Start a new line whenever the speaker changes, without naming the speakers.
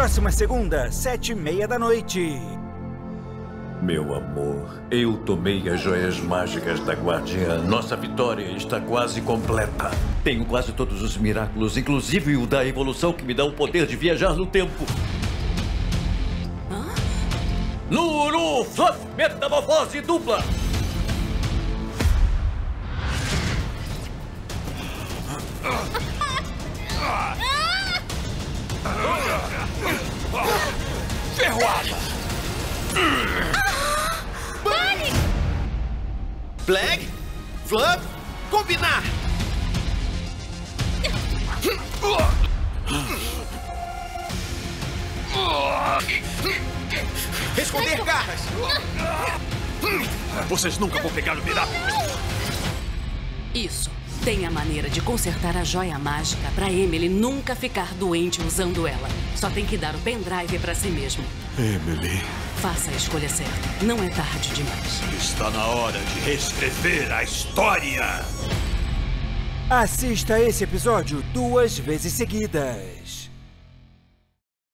Próxima segunda, sete e meia da noite.
Meu amor, eu tomei as joias mágicas da Guardiã. Nossa vitória está quase completa. Tenho quase todos os miraculos, inclusive o da evolução que me dá o poder de viajar no tempo. Lulu Fluff Metamorfose Dupla!
Ferroada!
Bunny!
Flag? Fluff? Combinar! Esconder garras! Vocês nunca vão pegar o miraculo!
Isso. Tem a maneira de consertar a joia mágica pra Emily nunca ficar doente usando ela. Só tem que dar o pendrive pra si mesmo.
Emily.
Faça a escolha certa. Não é tarde demais.
Está na hora de reescrever a história.
Assista esse episódio duas vezes seguidas.